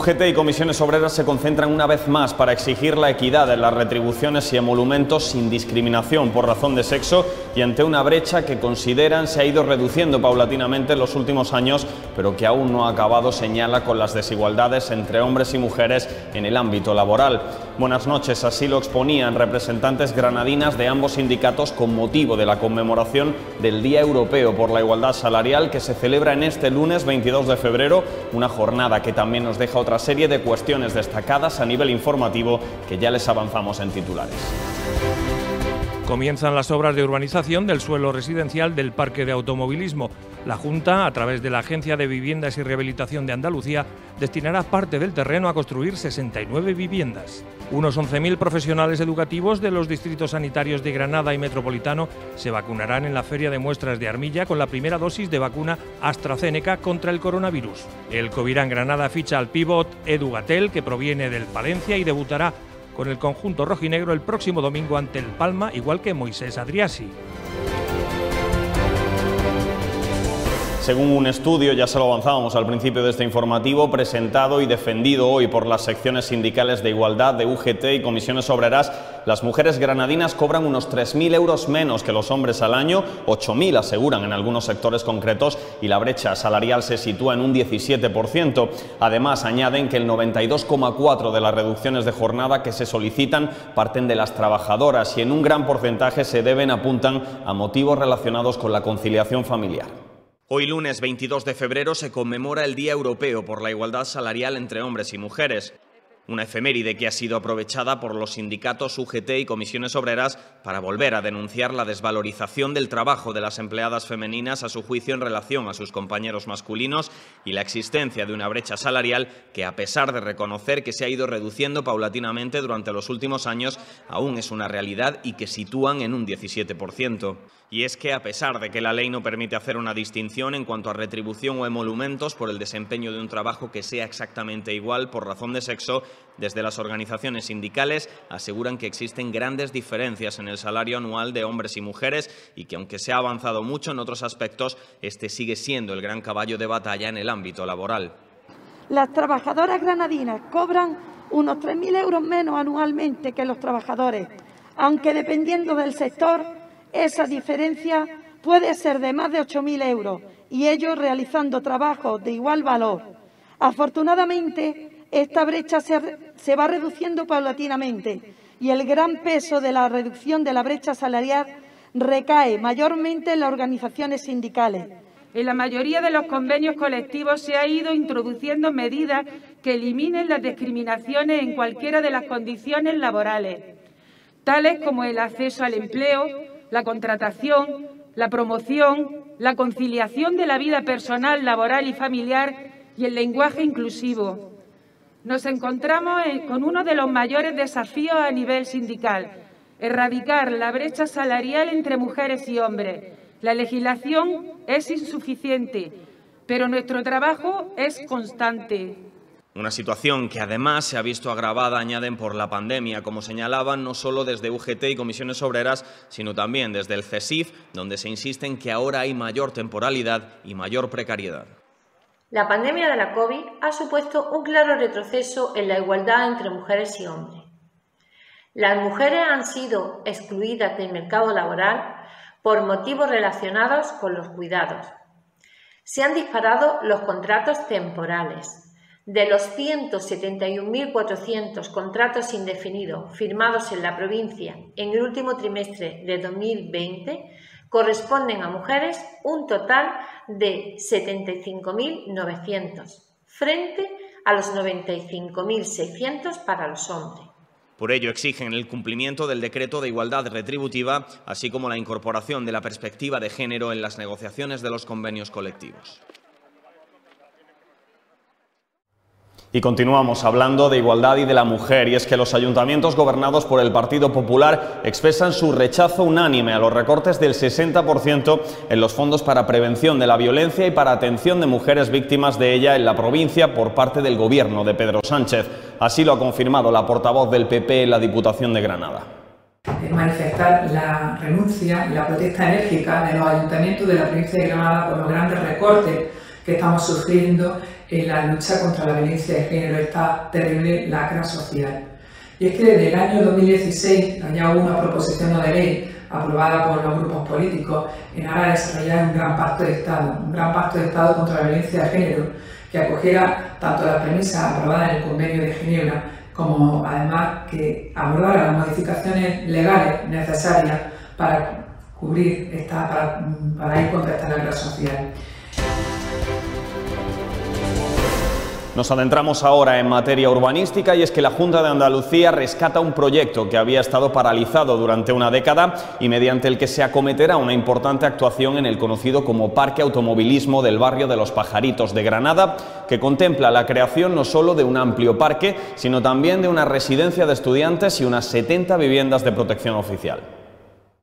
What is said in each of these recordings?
UGT y comisiones obreras se concentran una vez más para exigir la equidad en las retribuciones y emolumentos sin discriminación por razón de sexo y ante una brecha que consideran se ha ido reduciendo paulatinamente en los últimos años, pero que aún no ha acabado, señala, con las desigualdades entre hombres y mujeres en el ámbito laboral. Buenas noches, así lo exponían representantes granadinas de ambos sindicatos con motivo de la conmemoración del Día Europeo por la Igualdad Salarial que se celebra en este lunes 22 de febrero, una jornada que también nos deja otra serie de cuestiones destacadas a nivel informativo que ya les avanzamos en titulares. Comienzan las obras de urbanización del suelo residencial del Parque de Automovilismo. La Junta, a través de la Agencia de Viviendas y Rehabilitación de Andalucía, destinará parte del terreno a construir 69 viviendas. Unos 11.000 profesionales educativos de los distritos sanitarios de Granada y Metropolitano se vacunarán en la Feria de Muestras de Armilla con la primera dosis de vacuna AstraZeneca contra el coronavirus. El Covirán Granada ficha al pívot Edu Gatel, que proviene del Palencia y debutará con el conjunto rojinegro el próximo domingo ante el Palma, igual que Moisés Adriasi. Según un estudio, ya se lo avanzábamos al principio de este informativo, presentado y defendido hoy por las secciones sindicales de igualdad de UGT y comisiones obreras, las mujeres granadinas cobran unos 3.000 euros menos que los hombres al año, 8.000 aseguran en algunos sectores concretos y la brecha salarial se sitúa en un 17%. Además, añaden que el 92,4% de las reducciones de jornada que se solicitan parten de las trabajadoras y en un gran porcentaje se deben, apuntan, a motivos relacionados con la conciliación familiar. Hoy lunes 22 de febrero se conmemora el Día Europeo por la Igualdad Salarial entre hombres y mujeres. Una efeméride que ha sido aprovechada por los sindicatos UGT y comisiones obreras para volver a denunciar la desvalorización del trabajo de las empleadas femeninas a su juicio en relación a sus compañeros masculinos y la existencia de una brecha salarial que, a pesar de reconocer que se ha ido reduciendo paulatinamente durante los últimos años, aún es una realidad y que sitúan en un 17%. Y es que, a pesar de que la ley no permite hacer una distinción en cuanto a retribución o emolumentos por el desempeño de un trabajo que sea exactamente igual por razón de sexo, desde las organizaciones sindicales aseguran que existen grandes diferencias en el salario anual de hombres y mujeres y que, aunque se ha avanzado mucho en otros aspectos, este sigue siendo el gran caballo de batalla en el ámbito laboral. Las trabajadoras granadinas cobran unos 3.000 euros menos anualmente que los trabajadores, aunque dependiendo del sector, esa diferencia puede ser de más de 8.000 euros y ellos realizando trabajos de igual valor. Afortunadamente, esta brecha se, va reduciendo paulatinamente y el gran peso de la reducción de la brecha salarial recae mayormente en las organizaciones sindicales. En la mayoría de los convenios colectivos se ha ido introduciendo medidas que eliminen las discriminaciones en cualquiera de las condiciones laborales, tales como el acceso al empleo, la contratación, la promoción, la conciliación de la vida personal, laboral y familiar y el lenguaje inclusivo. Nos encontramos con uno de los mayores desafíos a nivel sindical, erradicar la brecha salarial entre mujeres y hombres. La legislación es insuficiente, pero nuestro trabajo es constante. Una situación que además se ha visto agravada, añaden, por la pandemia, como señalaban no solo desde UGT y comisiones obreras, sino también desde el CESIF, donde se insiste en que ahora hay mayor temporalidad y mayor precariedad. La pandemia de la COVID ha supuesto un claro retroceso en la igualdad entre mujeres y hombres. Las mujeres han sido excluidas del mercado laboral por motivos relacionados con los cuidados. Se han disparado los contratos temporales. De los 171.400 contratos indefinidos firmados en la provincia en el último trimestre de 2020, corresponden a mujeres un total de 75.900 frente a los 95.600 para los hombres. Por ello exigen el cumplimiento del decreto de igualdad retributiva, así como la incorporación de la perspectiva de género en las negociaciones de los convenios colectivos. Y continuamos hablando de igualdad y de la mujer, y es que los ayuntamientos gobernados por el Partido Popular expresan su rechazo unánime a los recortes del 60% en los fondos para prevención de la violencia y para atención de mujeres víctimas de ella en la provincia por parte del gobierno de Pedro Sánchez. Así lo ha confirmado la portavoz del PP en la Diputación de Granada manifestar la renuncia y la protesta enérgica de los ayuntamientos de la provincia de Granada por los grandes recortes que estamos sufriendo en la lucha contra la violencia de género, esta terrible lacra social. Y es que desde el año 2016 ya hubo una proposición de ley aprobada por los grupos políticos en aras de desarrollar un gran pacto de Estado, un gran pacto de Estado contra la violencia de género, que acogiera tanto las premisas aprobadas en el Convenio de Ginebra como además que abordara las modificaciones legales necesarias para cubrir esta, para, para ir contra esta lacra social. Nos adentramos ahora en materia urbanística y es que la Junta de Andalucía rescata un proyecto que había estado paralizado durante una década y mediante el que se acometerá una importante actuación en el conocido como Parque Automovilismo del barrio de Los Pajaritos de Granada, que contempla la creación no solo de un amplio parque, sino también de una residencia de estudiantes y unas 70 viviendas de protección oficial.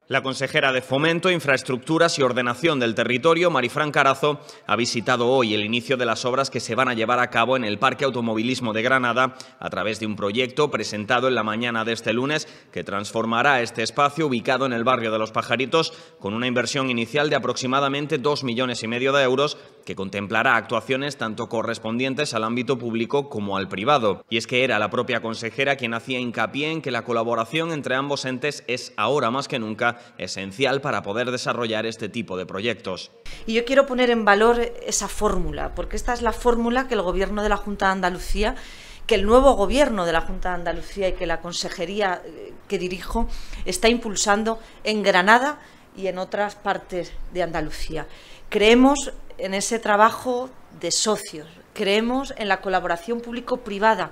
La consejera de Fomento, Infraestructuras y Ordenación del Territorio, Marifran Carazo, ha visitado hoy el inicio de las obras que se van a llevar a cabo en el Parque Automovilismo de Granada a través de un proyecto presentado en la mañana de este lunes que transformará este espacio ubicado en el barrio de Los Pajaritos con una inversión inicial de aproximadamente dos millones y medio de euros que contemplará actuaciones tanto correspondientes al ámbito público como al privado. Y es que era la propia consejera quien hacía hincapié en que la colaboración entre ambos entes es ahora más que nunca esencial para poder desarrollar este tipo de proyectos. Y yo quiero poner en valor esa fórmula, porque esta es la fórmula que el Gobierno de la Junta de Andalucía que el nuevo gobierno de la Junta de Andalucía y que la consejería eh, que dirijo está impulsando en Granada y en otras partes de Andalucía. Creemos en ese trabajo de socios, creemos en la colaboración público-privada.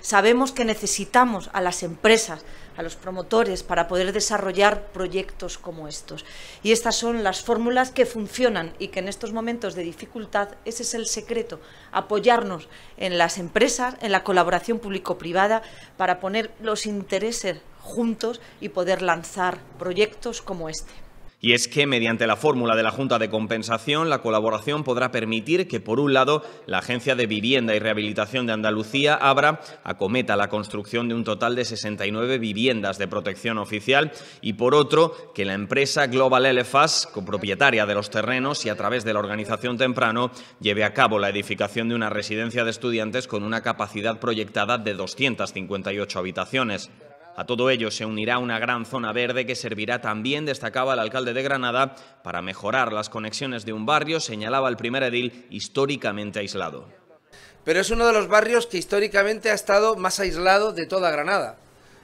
Sabemos que necesitamos a las empresas, a los promotores para poder desarrollar proyectos como estos. Y estas son las fórmulas que funcionan y que en estos momentos de dificultad ese es el secreto, apoyarnos en las empresas, en la colaboración público-privada para poner los intereses juntos y poder lanzar proyectos como este. Y es que, mediante la fórmula de la Junta de Compensación, la colaboración podrá permitir que, por un lado, la Agencia de Vivienda y Rehabilitación de Andalucía abra, acometa la construcción de un total de 69 viviendas de protección oficial y, por otro, que la empresa Global LFAS, copropietaria de los terrenos y a través de la organización Temprano, lleve a cabo la edificación de una residencia de estudiantes con una capacidad proyectada de 258 habitaciones. A todo ello se unirá una gran zona verde que servirá también, destacaba el alcalde de Granada, para mejorar las conexiones de un barrio, señalaba el primer edil, históricamente aislado. Pero es uno de los barrios que históricamente ha estado más aislado de toda Granada.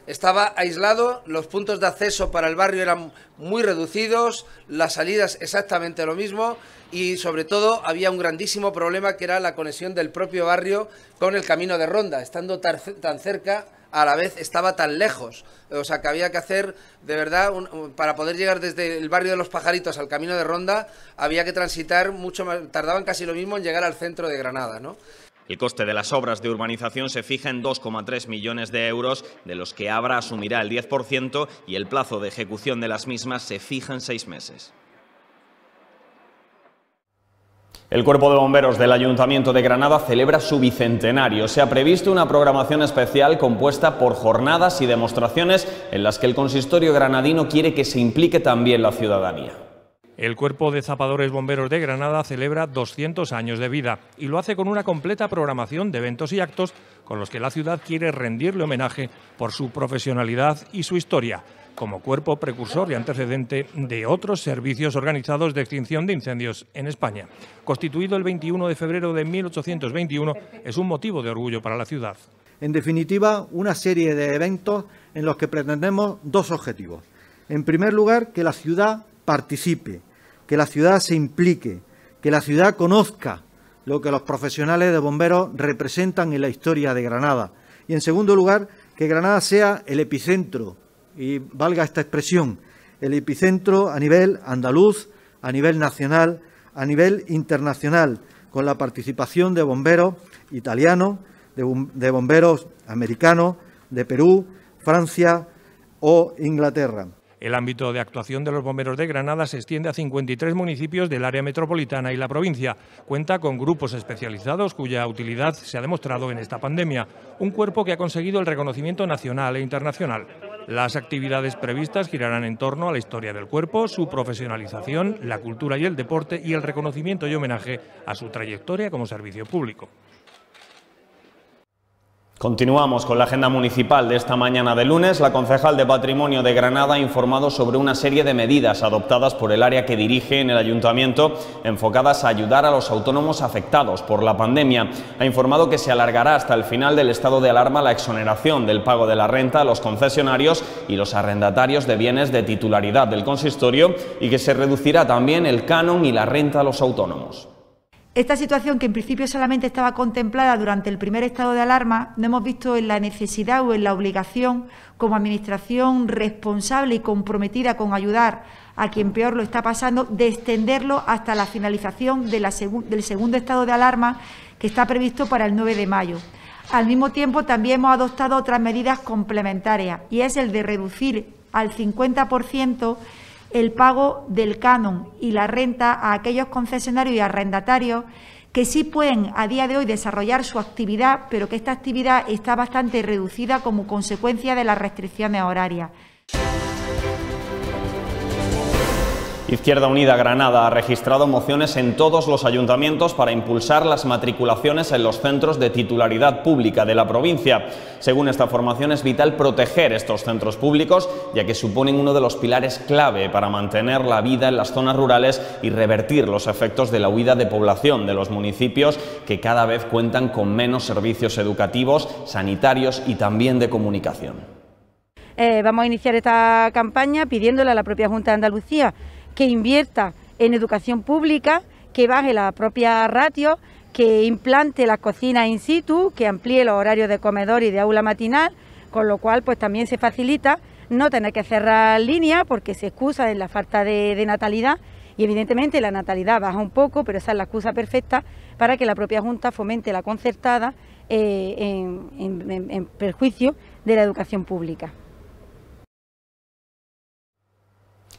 Estaba aislado, los puntos de acceso para el barrio eran muy reducidos, las salidas exactamente lo mismo y sobre todo había un grandísimo problema que era la conexión del propio barrio con el camino de ronda, estando tan cerca a la vez estaba tan lejos. O sea, que había que hacer, de verdad, para poder llegar desde el barrio de los pajaritos al camino de Ronda, había que transitar mucho más, tardaban casi lo mismo en llegar al centro de Granada, ¿no? El coste de las obras de urbanización se fija en 2,3 millones de euros, de los que Abra asumirá el 10% y el plazo de ejecución de las mismas se fija en seis meses. El Cuerpo de Bomberos del Ayuntamiento de Granada celebra su bicentenario. Se ha previsto una programación especial compuesta por jornadas y demostraciones en las que el consistorio granadino quiere que se implique también la ciudadanía. El Cuerpo de Zapadores Bomberos de Granada celebra 200 años de vida y lo hace con una completa programación de eventos y actos con los que la ciudad quiere rendirle homenaje por su profesionalidad y su historia como cuerpo precursor y antecedente de otros servicios organizados de extinción de incendios en España. Constituido el 21 de febrero de 1821, es un motivo de orgullo para la ciudad. En definitiva, una serie de eventos en los que pretendemos dos objetivos. En primer lugar, que la ciudad participe, que la ciudad se implique, que la ciudad conozca lo que los profesionales de bomberos representan en la historia de Granada. Y en segundo lugar, que Granada sea el epicentro y valga esta expresión, el epicentro a nivel andaluz, a nivel nacional, a nivel internacional, con la participación de bomberos italianos, de bomberos americanos, de Perú, Francia o Inglaterra. El ámbito de actuación de los bomberos de Granada se extiende a 53 municipios del área metropolitana y la provincia. Cuenta con grupos especializados cuya utilidad se ha demostrado en esta pandemia. Un cuerpo que ha conseguido el reconocimiento nacional e internacional. Las actividades previstas girarán en torno a la historia del cuerpo, su profesionalización, la cultura y el deporte y el reconocimiento y homenaje a su trayectoria como servicio público. Continuamos con la agenda municipal de esta mañana de lunes. La concejal de Patrimonio de Granada ha informado sobre una serie de medidas adoptadas por el área que dirige en el ayuntamiento enfocadas a ayudar a los autónomos afectados por la pandemia. Ha informado que se alargará hasta el final del estado de alarma la exoneración del pago de la renta a los concesionarios y los arrendatarios de bienes de titularidad del consistorio y que se reducirá también el canon y la renta a los autónomos. Esta situación, que en principio solamente estaba contemplada durante el primer estado de alarma, no hemos visto en la necesidad o en la obligación, como Administración responsable y comprometida con ayudar a quien peor lo está pasando, de extenderlo hasta la finalización del segundo estado de alarma, que está previsto para el 9 de mayo. Al mismo tiempo, también hemos adoptado otras medidas complementarias, y es el de reducir al 50% el pago del canon y la renta a aquellos concesionarios y arrendatarios que sí pueden a día de hoy desarrollar su actividad, pero que esta actividad está bastante reducida como consecuencia de las restricciones horarias. Izquierda Unida Granada ha registrado mociones en todos los ayuntamientos para impulsar las matriculaciones en los centros de titularidad pública de la provincia. Según esta formación es vital proteger estos centros públicos ya que suponen uno de los pilares clave para mantener la vida en las zonas rurales y revertir los efectos de la huida de población de los municipios que cada vez cuentan con menos servicios educativos, sanitarios y también de comunicación. Eh, vamos a iniciar esta campaña pidiéndole a la propia Junta de Andalucía que invierta en educación pública, que baje la propia ratio, que implante la cocina in situ, que amplíe los horarios de comedor y de aula matinal, con lo cual pues también se facilita no tener que cerrar línea porque se excusa en la falta de, natalidad y evidentemente la natalidad baja un poco, pero esa es la excusa perfecta para que la propia Junta fomente la concertada eh, en perjuicio de la educación pública.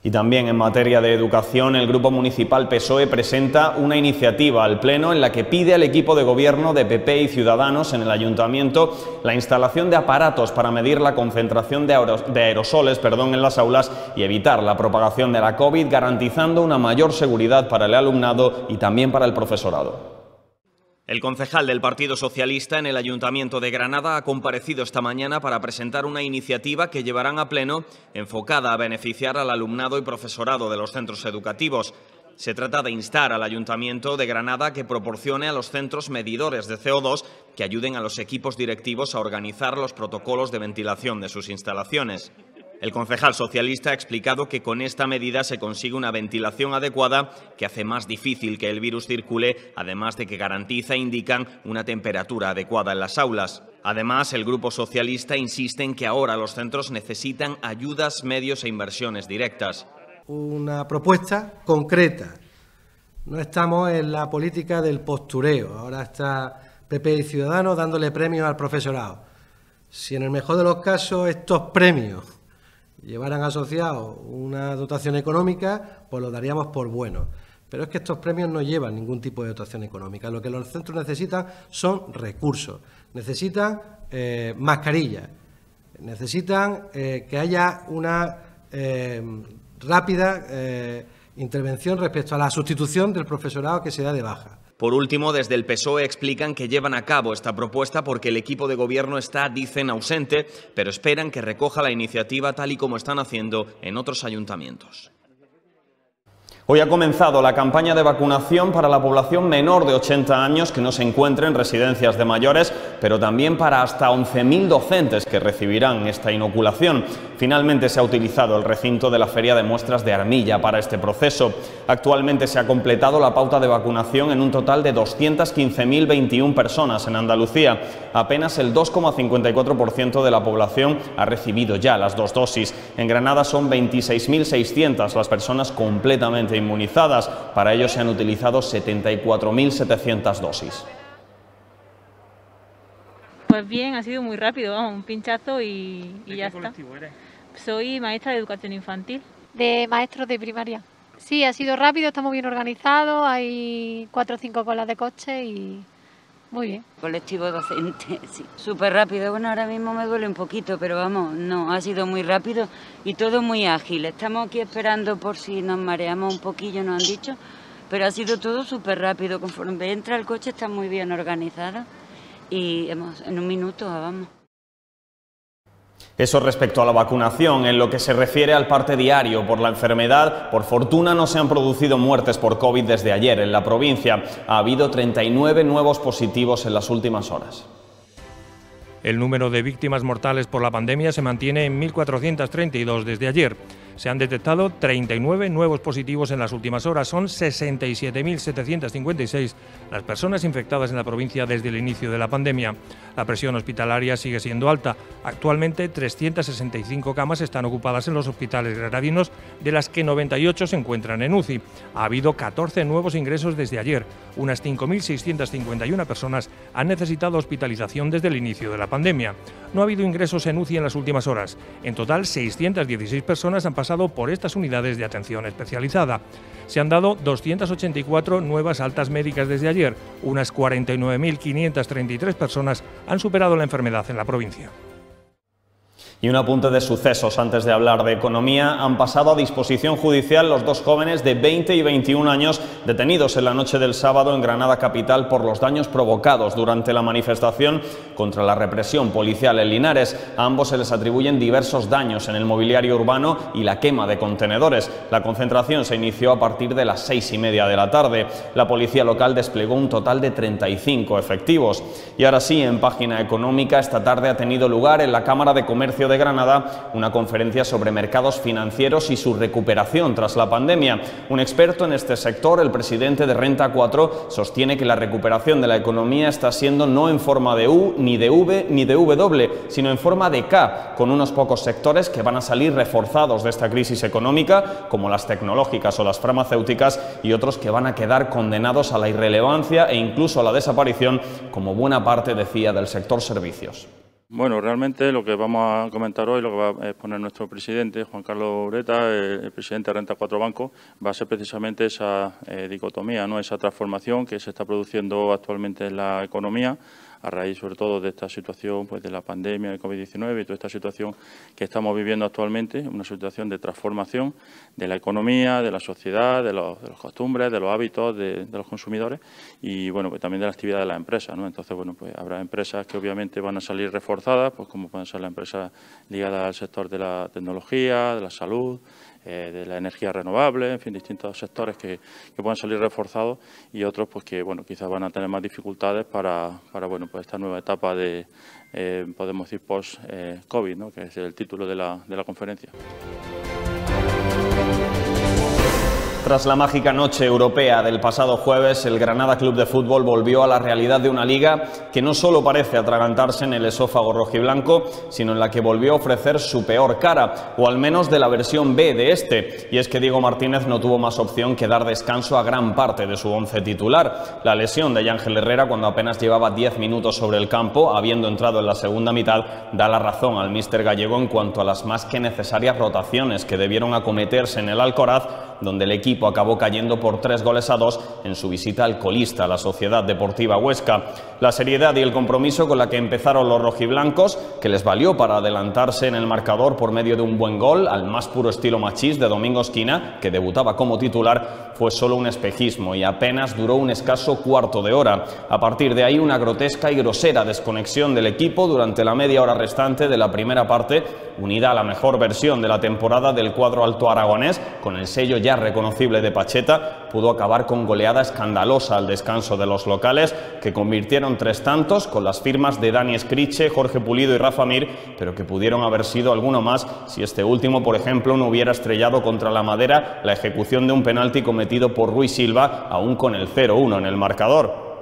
Y también en materia de educación, el Grupo Municipal PSOE presenta una iniciativa al Pleno en la que pide al equipo de gobierno de PP y Ciudadanos en el Ayuntamiento la instalación de aparatos para medir la concentración de, aerosoles perdón, en las aulas y evitar la propagación de la COVID, garantizando una mayor seguridad para el alumnado y también para el profesorado. El concejal del Partido Socialista en el Ayuntamiento de Granada ha comparecido esta mañana para presentar una iniciativa que llevarán a pleno enfocada a beneficiar al alumnado y profesorado de los centros educativos. Se trata de instar al Ayuntamiento de Granada que proporcione a los centros medidores de CO2 que ayuden a los equipos directivos a organizar los protocolos de ventilación de sus instalaciones. El concejal socialista ha explicado que con esta medida se consigue una ventilación adecuada que hace más difícil que el virus circule, además de que garantiza, indican, una temperatura adecuada en las aulas. Además, el Grupo Socialista insiste en que ahora los centros necesitan ayudas, medios e inversiones directas. Una propuesta concreta. No estamos en la política del postureo. Ahora está PP y Ciudadanos dándole premios al profesorado. Si en el mejor de los casos estos premios llevaran asociado una dotación económica, pues lo daríamos por bueno. Pero es que estos premios no llevan ningún tipo de dotación económica. Lo que los centros necesitan son recursos, necesitan eh, mascarillas, necesitan eh, que haya una eh, rápida intervención respecto a la sustitución del profesorado que se da de baja. Por último, desde el PSOE explican que llevan a cabo esta propuesta porque el equipo de gobierno está, dicen, ausente, pero esperan que recoja la iniciativa tal y como están haciendo en otros ayuntamientos. Hoy ha comenzado la campaña de vacunación para la población menor de 80 años que no se encuentre en residencias de mayores, pero también para hasta 11.000 docentes que recibirán esta inoculación. Finalmente se ha utilizado el recinto de la Feria de Muestras de Armilla para este proceso. Actualmente se ha completado la pauta de vacunación en un total de 215.021 personas en Andalucía. Apenas el 2,54% de la población ha recibido ya las dos dosis. En Granada son 26.600 las personas completamente inmunizadas. Para ello se han utilizado 74.700 dosis. Pues bien, ha sido muy rápido, un pinchazo y, ya está. Soy maestra de educación infantil. De maestros de primaria. Sí, ha sido rápido, estamos bien organizados, hay cuatro o cinco colas de coche y Muy bien. Colectivo docente, sí. Súper rápido. Bueno, ahora mismo me duele un poquito, pero vamos, no, ha sido muy rápido y todo muy ágil. Estamos aquí esperando por si nos mareamos un poquillo, nos han dicho, pero ha sido todo súper rápido. Conforme entra el coche está muy bien organizado y hemos, en un minuto vamos. Eso respecto a la vacunación. En lo que se refiere al parte diario por la enfermedad, por fortuna no se han producido muertes por COVID desde ayer. En la provincia ha habido 39 nuevos positivos en las últimas horas. El número de víctimas mortales por la pandemia se mantiene en 1.432 desde ayer. Se han detectado 39 nuevos positivos en las últimas horas. Son 67.756 las personas infectadas en la provincia desde el inicio de la pandemia. La presión hospitalaria sigue siendo alta. Actualmente 365 camas están ocupadas en los hospitales granadinos, de las que 98 se encuentran en UCI. Ha habido 14 nuevos ingresos desde ayer. Unas 5.651 personas han necesitado hospitalización desde el inicio de la pandemia. No ha habido ingresos en UCI en las últimas horas. En total, 616 personas han pasado por estas unidades de atención especializada. Se han dado 284 nuevas altas médicas desde ayer. Unas 49.533 personas han superado la enfermedad en la provincia. Y un apunte de sucesos antes de hablar de economía. Han pasado a disposición judicial los dos jóvenes de 20 y 21 años detenidos en la noche del sábado en Granada Capital por los daños provocados durante la manifestación contra la represión policial en Linares. A ambos se les atribuyen diversos daños en el mobiliario urbano y la quema de contenedores. La concentración se inició a partir de las seis y media de la tarde. La policía local desplegó un total de 35 efectivos. Y ahora sí, en página económica, esta tarde ha tenido lugar en la Cámara de Comercio de de Granada una conferencia sobre mercados financieros y su recuperación tras la pandemia. Un experto en este sector, el presidente de Renta 4, sostiene que la recuperación de la economía está siendo no en forma de U, ni de V, ni de W, sino en forma de K, con unos pocos sectores que van a salir reforzados de esta crisis económica, como las tecnológicas o las farmacéuticas, y otros que van a quedar condenados a la irrelevancia e incluso a la desaparición, como buena parte, decía, del sector servicios. Bueno, realmente lo que vamos a comentar hoy, lo que va a exponer nuestro presidente, Juan Carlos Ureta, eh, el presidente de Renta 4 Banco, va a ser precisamente esa eh, dicotomía, ¿no? esa transformación que se está produciendo actualmente en la economía a raíz sobre todo de esta situación pues, de la pandemia de COVID-19 y toda esta situación que estamos viviendo actualmente, una situación de transformación de la economía, de la sociedad, de los, costumbres, de los hábitos de, los consumidores y bueno, pues también de la actividad de las empresas. ¿no? Entonces, bueno, pues habrá empresas que obviamente van a salir reforzadas, pues como pueden ser las empresas ligadas al sector de la tecnología, de la salud, eh, de la energía renovable, en fin, distintos sectores que, que, puedan salir reforzados y otros pues que bueno quizás van a tener más dificultades para, para bueno pues esta nueva etapa de eh, podemos decir post eh, ¿no? que es el título de la, de la conferencia. Tras la mágica noche europea del pasado jueves, el Granada Club de Fútbol volvió a la realidad de una liga que no solo parece atragantarse en el esófago rojiblanco, sino en la que volvió a ofrecer su peor cara, o al menos de la versión B de este. Y es que Diego Martínez no tuvo más opción que dar descanso a gran parte de su once titular. La lesión de Ángel Herrera, cuando apenas llevaba 10 minutos sobre el campo, habiendo entrado en la segunda mitad, da la razón al míster gallego en cuanto a las más que necesarias rotaciones que debieron acometerse en el Alcoraz, donde el equipo acabó cayendo por tres goles a dos en su visita al colista, la Sociedad Deportiva Huesca. La seriedad y el compromiso con la que empezaron los rojiblancos, que les valió para adelantarse en el marcador por medio de un buen gol al más puro estilo machís de Domingo Esquina, que debutaba como titular, fue solo un espejismo y apenas duró un escaso cuarto de hora. A partir de ahí, una grotesca y grosera desconexión del equipo durante la media hora restante de la primera parte, unida a la mejor versión de la temporada del cuadro alto aragonés, con el sello ya reconocido de Pacheta pudo acabar con goleada escandalosa al descanso de los locales, que convirtieron tres tantos con las firmas de Dani Escriche, Jorge Pulido y Rafa Mir, pero que pudieron haber sido alguno más si este último, por ejemplo, no hubiera estrellado contra la madera la ejecución de un penalti cometido por Ruiz Silva, aún con el 0-1 en el marcador.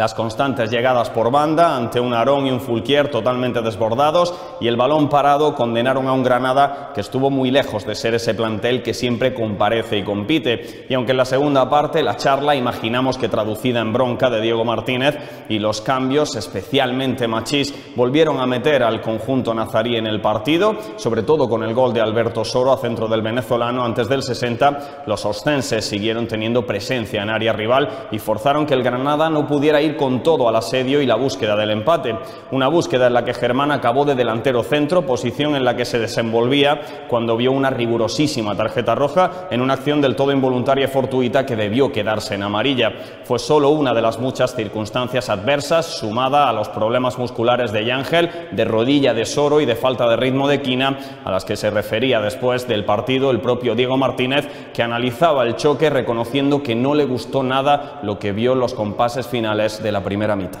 Las constantes llegadas por banda ante un Arón y un Fulquier totalmente desbordados y el balón parado condenaron a un Granada que estuvo muy lejos de ser ese plantel que siempre comparece y compite. Y aunque en la segunda parte la charla imaginamos que traducida en bronca de Diego Martínez y los cambios, especialmente machís, volvieron a meter al conjunto nazarí en el partido, sobre todo con el gol de Alberto Soro a centro del venezolano antes del 60, los ostenses siguieron teniendo presencia en área rival y forzaron que el Granada no pudiera ir ir con todo al asedio y la búsqueda del empate. Una búsqueda en la que Germán acabó de delantero centro, posición en la que se desenvolvía cuando vio una rigurosísima tarjeta roja en una acción del todo involuntaria y fortuita que debió quedarse en amarilla. Fue solo una de las muchas circunstancias adversas, sumada a los problemas musculares de Yángel, de rodilla de Soro y de falta de ritmo de Quina, a las que se refería después del partido el propio Diego Martínez, que analizaba el choque reconociendo que no le gustó nada lo que vio en los compases finales de la primera mitad.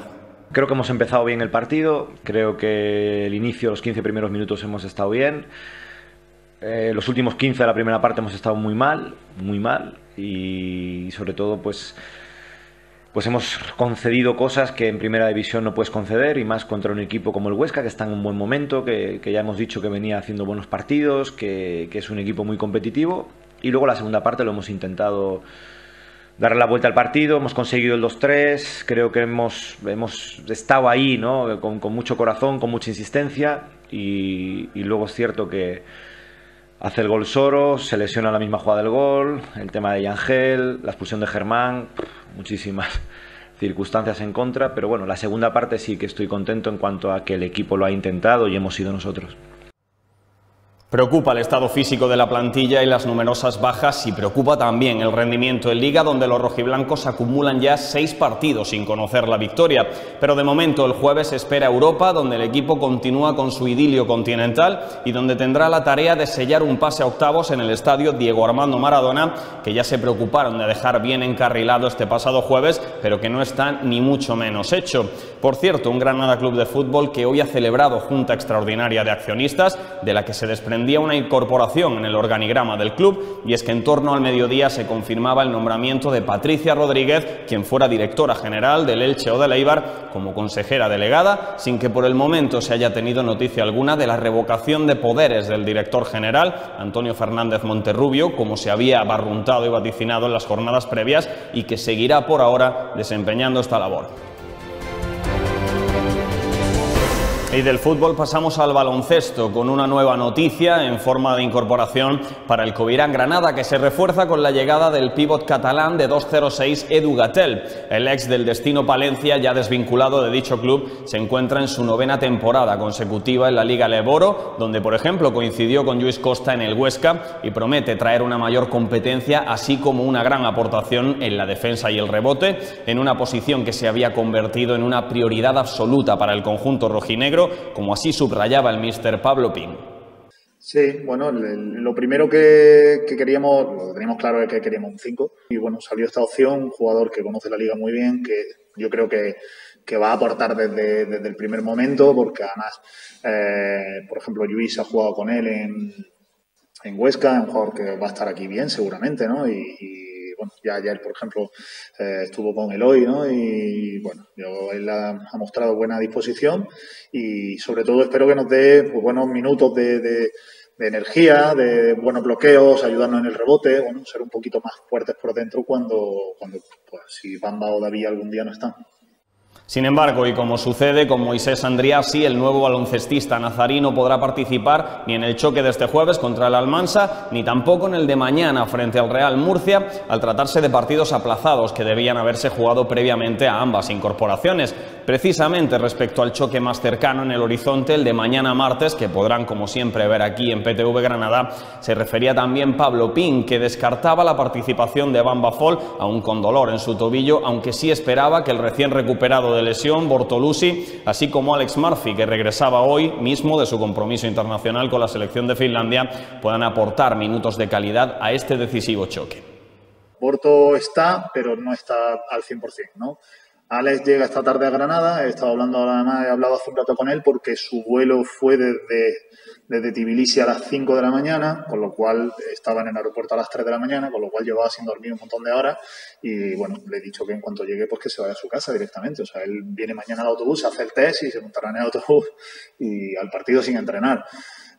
Creo que hemos empezado bien el partido, creo que el inicio, los 15 primeros minutos hemos estado bien. Eh, los últimos 15 de la primera parte hemos estado muy mal, muy mal y sobre todo pues pues hemos concedido cosas que en primera división no puedes conceder y más contra un equipo como el Huesca que está en un buen momento, que, ya hemos dicho que venía haciendo buenos partidos, que, que, es un equipo muy competitivo y luego la segunda parte lo hemos intentado darle la vuelta al partido, hemos conseguido el 2-3, creo que hemos, hemos estado ahí ¿no? con, mucho corazón, con mucha insistencia y, y luego es cierto que Hace el gol Soro, se lesiona la misma jugada del gol, el tema de Yangel, la expulsión de Germán, muchísimas circunstancias en contra, pero bueno, la segunda parte sí que estoy contento en cuanto a que el equipo lo ha intentado y hemos sido nosotros. Preocupa el estado físico de la plantilla y las numerosas bajas y preocupa también el rendimiento en liga donde los rojiblancos acumulan ya seis partidos sin conocer la victoria. Pero de momento el jueves espera Europa donde el equipo continúa con su idilio continental y donde tendrá la tarea de sellar un pase a octavos en el estadio Diego Armando Maradona que ya se preocuparon de dejar bien encarrilado este pasado jueves pero que no está ni mucho menos hecho. Por cierto, un Granada Club de Fútbol que hoy ha celebrado Junta Extraordinaria de Accionistas de la que se desprende una incorporación en el organigrama del club y es que en torno al mediodía se confirmaba el nombramiento de Patricia Rodríguez, quien fuera directora general del Elche o de Leibar, como consejera delegada, sin que por el momento se haya tenido noticia alguna de la revocación de poderes del director general, Antonio Fernández Monterrubio, como se había barruntado y vaticinado en las jornadas previas y que seguirá por ahora desempeñando esta labor. Y del fútbol pasamos al baloncesto con una nueva noticia en forma de incorporación para el Covirán Granada que se refuerza con la llegada del pívot catalán de 206 Edu Gatel. El ex del Destino Palencia, ya desvinculado de dicho club, se encuentra en su novena temporada consecutiva en la Liga Leboro, donde por ejemplo coincidió con Luis Costa en el Huesca y promete traer una mayor competencia así como una gran aportación en la defensa y el rebote, en una posición que se había convertido en una prioridad absoluta para el conjunto rojinegro como así subrayaba el mister Pablo Pin. Sí, bueno, lo primero que, queríamos, lo teníamos claro es que queríamos un 5 y bueno, salió esta opción, un jugador que conoce la liga muy bien, que yo creo que, va a aportar desde, el primer momento, porque además, eh, por ejemplo, Luis ha jugado con él en, en Huesca, un jugador que va a estar aquí bien seguramente, ¿no? y bueno, ya ayer, por ejemplo, eh, estuvo con Eloy, ¿no? Y bueno, él ha, mostrado buena disposición y sobre todo espero que nos dé pues, buenos minutos de, energía, de buenos bloqueos, ayudarnos en el rebote, bueno, ser un poquito más fuertes por dentro cuando, cuando pues, si Bamba o David algún día no están. Sin embargo, y como sucede con Moisés Andriassi, el nuevo baloncestista nazarí no podrá participar ni en el choque de este jueves contra el Almansa, ni tampoco en el de mañana frente al Real Murcia, al tratarse de partidos aplazados que debían haberse jugado previamente a ambas incorporaciones. Precisamente respecto al choque más cercano en el horizonte, el de mañana martes, que podrán como siempre ver aquí en PTV Granada, se refería también Pablo Pin, que descartaba la participación de Bamba Fall, aún con dolor en su tobillo, aunque sí esperaba que el recién recuperado de lesión, Bortolusi, así como Alex Murphy, que regresaba hoy mismo de su compromiso internacional con la selección de Finlandia, puedan aportar minutos de calidad a este decisivo choque. Borto está, pero no está al 100%, ¿no? Alex llega esta tarde a Granada, he estado hablando además, he hablado hace un rato con él porque su vuelo fue desde, desde Tbilisi a las 5 de la mañana, con lo cual estaba en el aeropuerto a las 3 de la mañana, con lo cual llevaba sin dormir un montón de horas y bueno, le he dicho que en cuanto llegue pues que se vaya a su casa directamente, o sea, él viene mañana al autobús, hace el test y se montará en el autobús y al partido sin entrenar.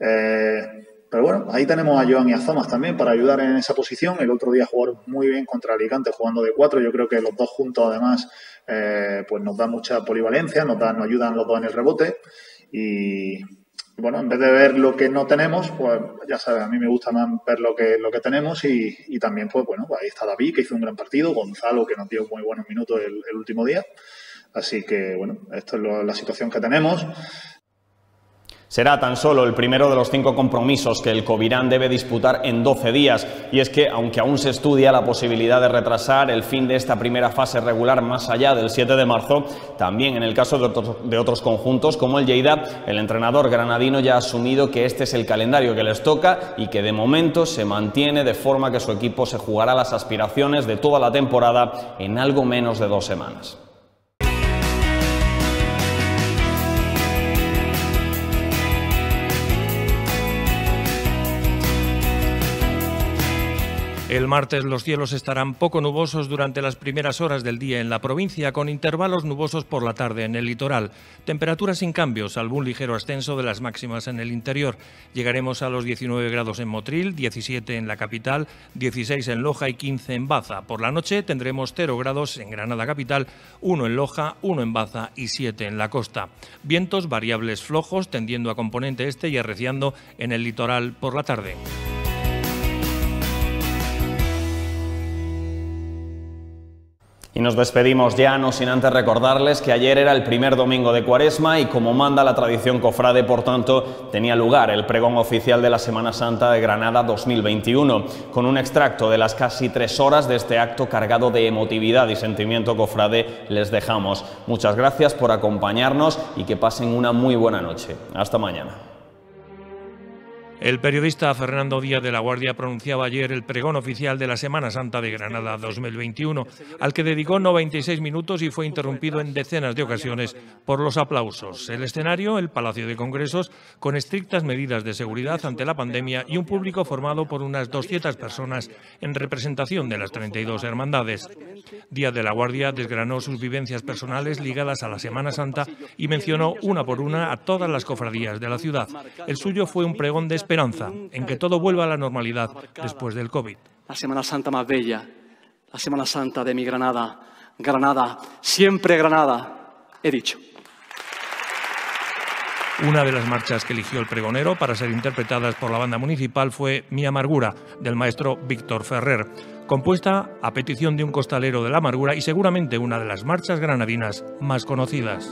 Eh, pero bueno, ahí tenemos a Joan y a Zomas también para ayudar en esa posición. El otro día jugaron muy bien contra Alicante jugando de cuatro. Yo creo que los dos juntos además eh, pues nos dan mucha polivalencia, nos, dan, nos ayudan los dos en el rebote. Y bueno, en vez de ver lo que no tenemos, pues ya sabes, a mí me gusta más ver lo que, lo que tenemos y, también pues bueno, pues ahí está David que hizo un gran partido, Gonzalo que nos dio muy buenos minutos el último día. Así que, bueno, esto es la situación que tenemos. Será tan solo el primero de los cinco compromisos que el Covirán debe disputar en 12 días. Y es que, aunque aún se estudia la posibilidad de retrasar el fin de esta primera fase regular más allá del 7 de marzo, también en el caso de otros, conjuntos como el Lleida, el entrenador granadino ya ha asumido que este es el calendario que les toca y que de momento se mantiene de forma que su equipo se jugará las aspiraciones de toda la temporada en algo menos de dos semanas. El martes los cielos estarán poco nubosos durante las primeras horas del día en la provincia, con intervalos nubosos por la tarde en el litoral. Temperaturas sin cambios, un ligero ascenso de las máximas en el interior. Llegaremos a los 19 grados en Motril, 17 en la capital, 16 en Loja y 15 en Baza. Por la noche tendremos 0 grados en Granada capital, 1 en Loja, 1 en Baza y 7 en la costa. Vientos variables flojos tendiendo a componente este y arreciando en el litoral por la tarde. Y nos despedimos ya, no sin antes recordarles que ayer era el primer domingo de Cuaresma y como manda la tradición cofrade, por tanto, tenía lugar el pregón oficial de la Semana Santa de Granada 2021, con un extracto de las casi tres horas de este acto cargado de emotividad y sentimiento cofrade, les dejamos. Muchas gracias por acompañarnos y que pasen una muy buena noche. Hasta mañana. El periodista Fernando Díaz de la Guardia pronunciaba ayer el pregón oficial de la Semana Santa de Granada 2021, al que dedicó 96 minutos y fue interrumpido en decenas de ocasiones por los aplausos. El escenario, el Palacio de Congresos, con estrictas medidas de seguridad ante la pandemia y un público formado por unas 200 personas en representación de las 32 hermandades. Díaz de la Guardia desgranó sus vivencias personales ligadas a la Semana Santa y mencionó una por una a todas las cofradías de la ciudad. El suyo fue un pregón de esperanza en que todo vuelva a la normalidad después del COVID. La Semana Santa más bella, la Semana Santa de mi Granada, Granada, siempre Granada, he dicho. Una de las marchas que eligió el pregonero para ser interpretadas por la banda municipal fue Mi Amargura, del maestro Víctor Ferrer, compuesta a petición de un costalero de la amargura y seguramente una de las marchas granadinas más conocidas.